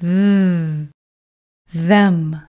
v them.